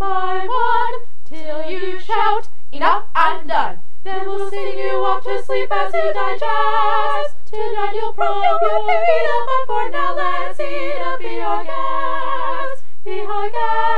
by one, till you shout, enough, and done. Then we'll sing you off to sleep as you digest. Tonight you'll probably beat up a board, now let's eat up, be our guest, be our guest.